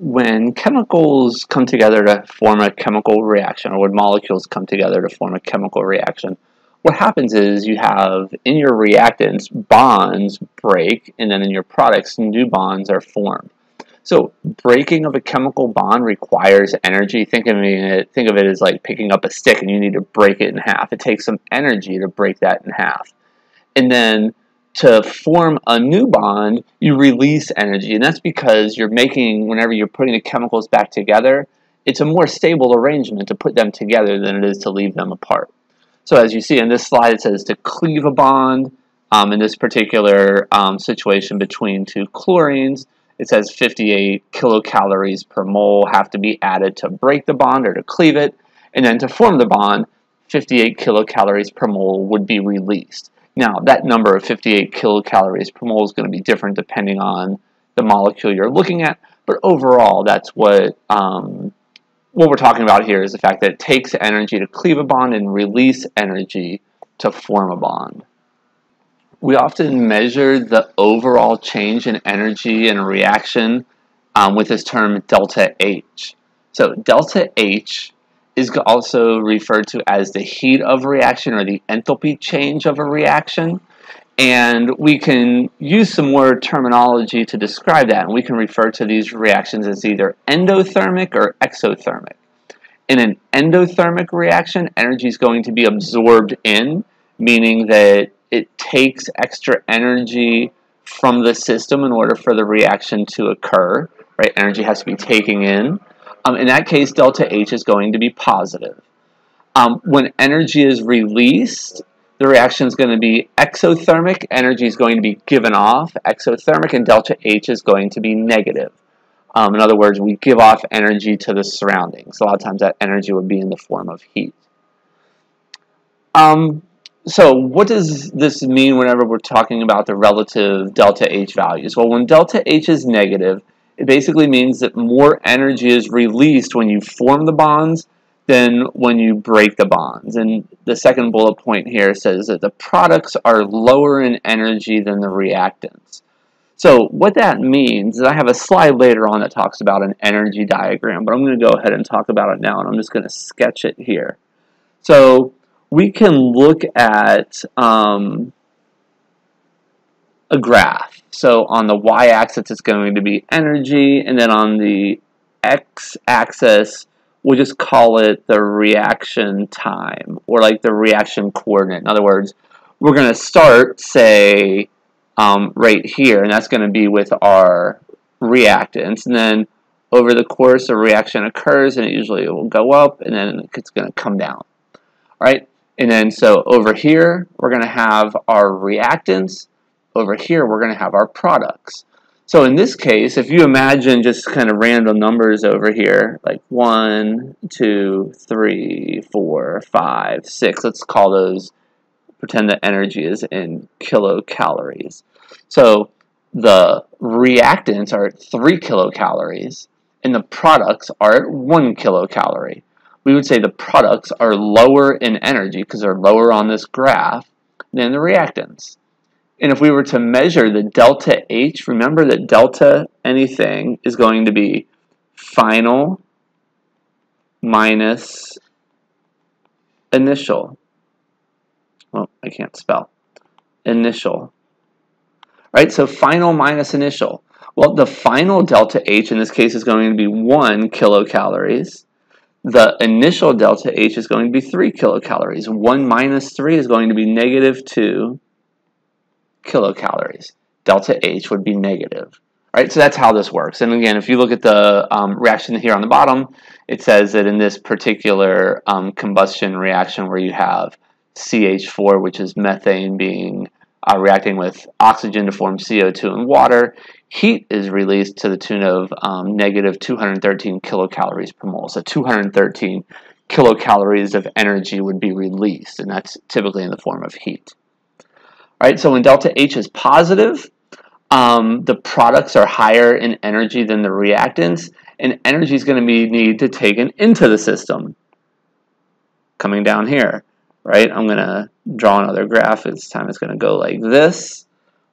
when chemicals come together to form a chemical reaction, or when molecules come together to form a chemical reaction, what happens is you have in your reactants bonds break, and then in your products new bonds are formed. So breaking of a chemical bond requires energy. Think of it, think of it as like picking up a stick and you need to break it in half. It takes some energy to break that in half. And then to form a new bond, you release energy. And that's because you're making, whenever you're putting the chemicals back together, it's a more stable arrangement to put them together than it is to leave them apart. So as you see in this slide, it says to cleave a bond. Um, in this particular um, situation between two chlorines, it says 58 kilocalories per mole have to be added to break the bond or to cleave it. And then to form the bond, 58 kilocalories per mole would be released. Now, that number of 58 kilocalories per mole is going to be different depending on the molecule you're looking at, but overall, that's what um, what we're talking about here is the fact that it takes energy to cleave a bond and release energy to form a bond. We often measure the overall change in energy in a reaction um, with this term delta H. So delta H is also referred to as the heat of reaction or the enthalpy change of a reaction. And we can use some more terminology to describe that. And we can refer to these reactions as either endothermic or exothermic. In an endothermic reaction, energy is going to be absorbed in, meaning that it takes extra energy from the system in order for the reaction to occur. Right? Energy has to be taken in. Um, in that case, delta H is going to be positive. Um, when energy is released, the reaction is going to be exothermic. Energy is going to be given off. Exothermic and delta H is going to be negative. Um, in other words, we give off energy to the surroundings. A lot of times that energy would be in the form of heat. Um, so what does this mean whenever we're talking about the relative delta H values? Well, when delta H is negative, it basically means that more energy is released when you form the bonds than when you break the bonds. And the second bullet point here says that the products are lower in energy than the reactants. So what that means is I have a slide later on that talks about an energy diagram, but I'm going to go ahead and talk about it now, and I'm just going to sketch it here. So we can look at um, a graph. So on the y-axis, it's going to be energy, and then on the x-axis, we'll just call it the reaction time, or like the reaction coordinate. In other words, we're going to start, say, um, right here, and that's going to be with our reactants. And then over the course, a reaction occurs, and it usually will go up, and then it's going to come down. All right? And then so over here, we're going to have our reactants, over here we're going to have our products. So in this case, if you imagine just kind of random numbers over here, like 1, 2, 3, 4, 5, 6, let's call those, pretend that energy is in kilocalories. So the reactants are at 3 kilocalories, and the products are at 1 kilocalorie. We would say the products are lower in energy because they're lower on this graph than the reactants. And if we were to measure the delta H, remember that delta anything is going to be final minus initial. Well, I can't spell. Initial. Right, so final minus initial. Well, the final delta H in this case is going to be 1 kilocalories. The initial delta H is going to be 3 kilocalories. 1 minus 3 is going to be negative 2 kilocalories. Delta H would be negative. Right, so that's how this works. And again, if you look at the um, reaction here on the bottom, it says that in this particular um, combustion reaction where you have CH4, which is methane being uh, reacting with oxygen to form CO2 and water, heat is released to the tune of um, negative 213 kilocalories per mole. So 213 kilocalories of energy would be released, and that's typically in the form of heat. Right, so when delta H is positive, um, the products are higher in energy than the reactants, and energy is going to be needed to taken into the system. Coming down here, right? I'm going to draw another graph. This time it's going to go like this,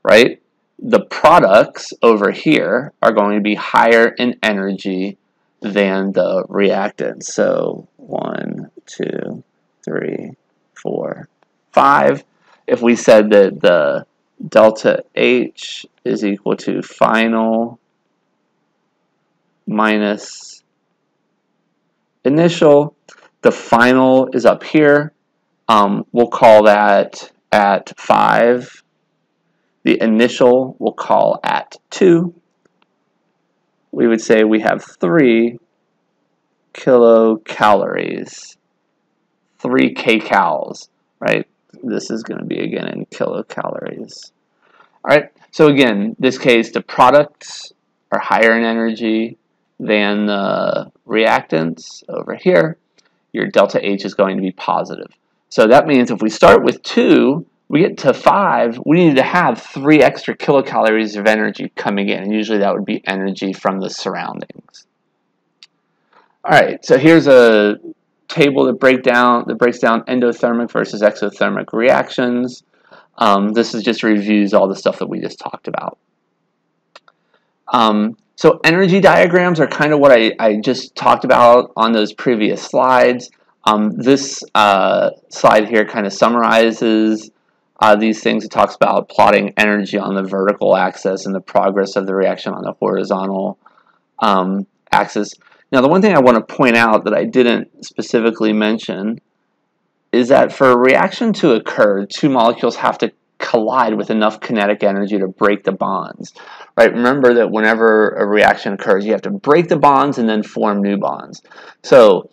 right? the products over here are going to be higher in energy than the reactants. So one, two, three, four, five. If we said that the delta H is equal to final minus initial, the final is up here. Um, we'll call that at 5. The initial we'll call at 2. We would say we have 3 kilocalories. 3 kcals, right? This is going to be again in kilocalories. All right, so again, this case, the products are higher in energy than the reactants over here. Your delta H is going to be positive. So that means if we start with 2, we get to 5, we need to have 3 extra kilocalories of energy coming in. And usually that would be energy from the surroundings. All right, so here's a table that break down that breaks down endothermic versus exothermic reactions. Um, this is just reviews all the stuff that we just talked about. Um, so energy diagrams are kind of what I, I, just talked about on those previous slides. Um, this uh, slide here kind of summarizes uh, these things. It talks about plotting energy on the vertical axis and the progress of the reaction on the horizontal um, axis. Now, the one thing I want to point out that I didn't specifically mention is that for a reaction to occur, two molecules have to collide with enough kinetic energy to break the bonds. Right? Remember that whenever a reaction occurs, you have to break the bonds and then form new bonds. So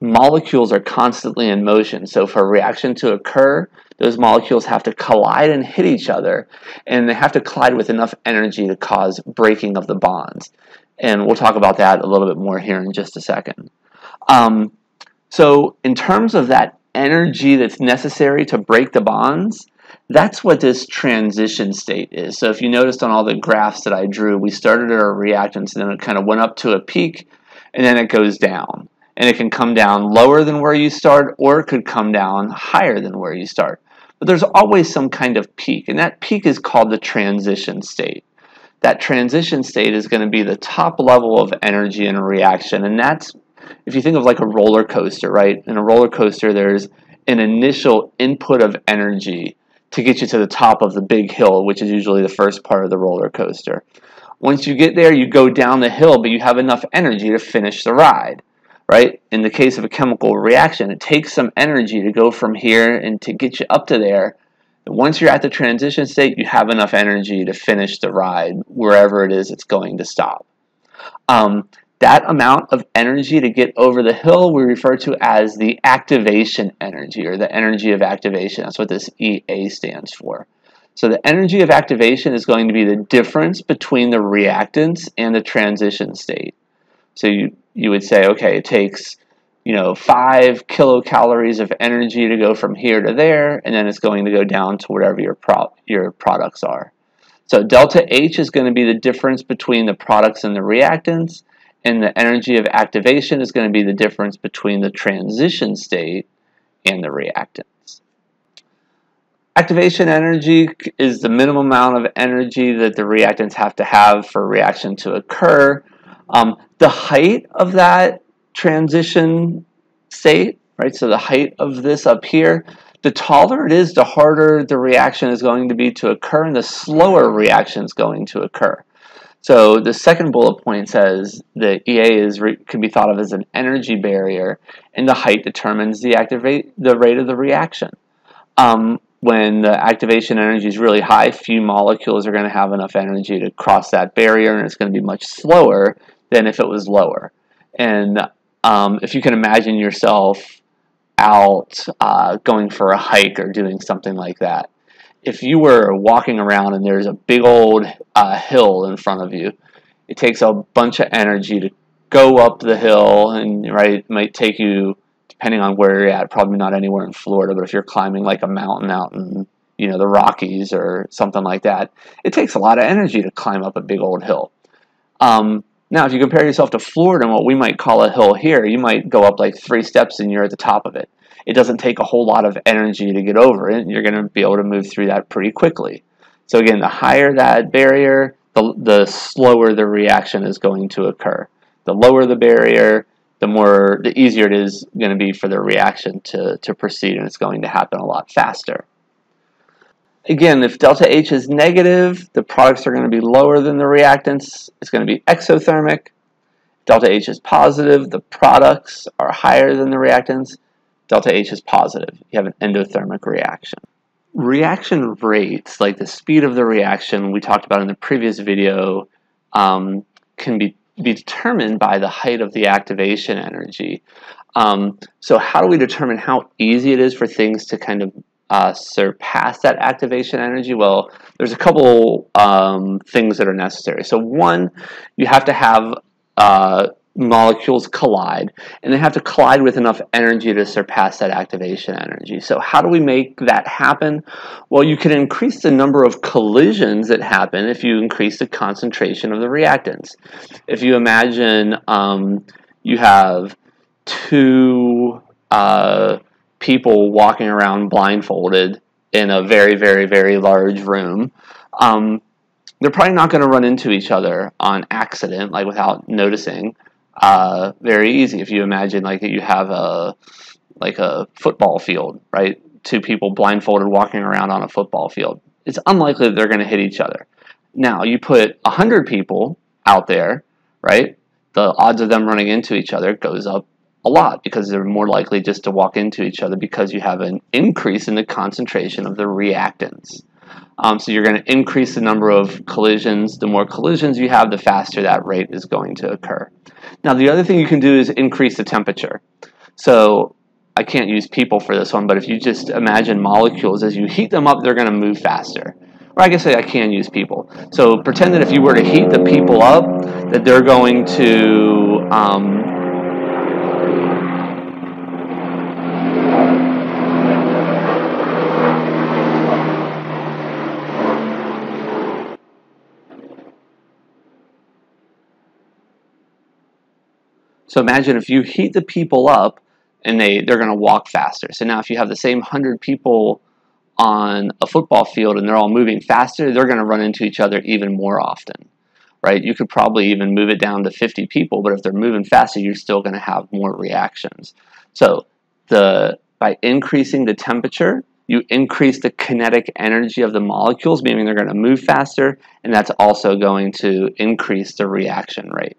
molecules are constantly in motion. So for a reaction to occur, those molecules have to collide and hit each other, and they have to collide with enough energy to cause breaking of the bonds. And we'll talk about that a little bit more here in just a second. Um, so in terms of that energy that's necessary to break the bonds, that's what this transition state is. So if you noticed on all the graphs that I drew, we started at our reactants, and then it kind of went up to a peak, and then it goes down. And it can come down lower than where you start, or it could come down higher than where you start. But there's always some kind of peak, and that peak is called the transition state that transition state is going to be the top level of energy in a reaction. And that's, if you think of like a roller coaster, right? In a roller coaster, there's an initial input of energy to get you to the top of the big hill, which is usually the first part of the roller coaster. Once you get there, you go down the hill, but you have enough energy to finish the ride, right? In the case of a chemical reaction, it takes some energy to go from here and to get you up to there once you're at the transition state, you have enough energy to finish the ride wherever it is it's going to stop. Um, that amount of energy to get over the hill we refer to as the activation energy or the energy of activation. That's what this EA stands for. So the energy of activation is going to be the difference between the reactants and the transition state. So you, you would say, okay, it takes you know, five kilocalories of energy to go from here to there, and then it's going to go down to whatever your pro your products are. So delta H is going to be the difference between the products and the reactants, and the energy of activation is going to be the difference between the transition state and the reactants. Activation energy is the minimum amount of energy that the reactants have to have for reaction to occur. Um, the height of that transition state, right? So the height of this up here, the taller it is, the harder the reaction is going to be to occur, and the slower reaction is going to occur. So the second bullet point says that EA is can be thought of as an energy barrier, and the height determines the activate the rate of the reaction. Um, when the activation energy is really high, few molecules are going to have enough energy to cross that barrier, and it's going to be much slower than if it was lower. And um, if you can imagine yourself out uh, going for a hike or doing something like that, if you were walking around and there's a big old uh, hill in front of you, it takes a bunch of energy to go up the hill, and right, it might take you, depending on where you're at, probably not anywhere in Florida, but if you're climbing like a mountain out in you know the Rockies or something like that, it takes a lot of energy to climb up a big old hill. Um, now, if you compare yourself to Florida and what we might call a hill here, you might go up like three steps and you're at the top of it. It doesn't take a whole lot of energy to get over it, and you're going to be able to move through that pretty quickly. So again, the higher that barrier, the, the slower the reaction is going to occur. The lower the barrier, the more the easier it is going to be for the reaction to, to proceed and it's going to happen a lot faster. Again, if delta H is negative, the products are going to be lower than the reactants. It's going to be exothermic. Delta H is positive, the products are higher than the reactants. Delta H is positive. You have an endothermic reaction. Reaction rates, like the speed of the reaction we talked about in the previous video, um, can be, be determined by the height of the activation energy. Um, so how do we determine how easy it is for things to kind of uh, surpass that activation energy? Well, there's a couple um, things that are necessary. So one, you have to have uh, molecules collide, and they have to collide with enough energy to surpass that activation energy. So how do we make that happen? Well, you can increase the number of collisions that happen if you increase the concentration of the reactants. If you imagine um, you have two uh, people walking around blindfolded in a very, very, very large room, um, they're probably not going to run into each other on accident, like without noticing. Uh, very easy. If you imagine like you have a like a football field, right? Two people blindfolded walking around on a football field. It's unlikely that they're going to hit each other. Now you put hundred people out there, right? The odds of them running into each other goes up a lot because they're more likely just to walk into each other because you have an increase in the concentration of the reactants. Um, so you're going to increase the number of collisions. The more collisions you have, the faster that rate is going to occur. Now, the other thing you can do is increase the temperature. So I can't use people for this one, but if you just imagine molecules, as you heat them up, they're going to move faster. Or I guess I can use people. So pretend that if you were to heat the people up, that they're going to um, So imagine if you heat the people up and they, they're going to walk faster. So now if you have the same 100 people on a football field and they're all moving faster, they're going to run into each other even more often, right? You could probably even move it down to 50 people, but if they're moving faster, you're still going to have more reactions. So the by increasing the temperature, you increase the kinetic energy of the molecules, meaning they're going to move faster, and that's also going to increase the reaction rate.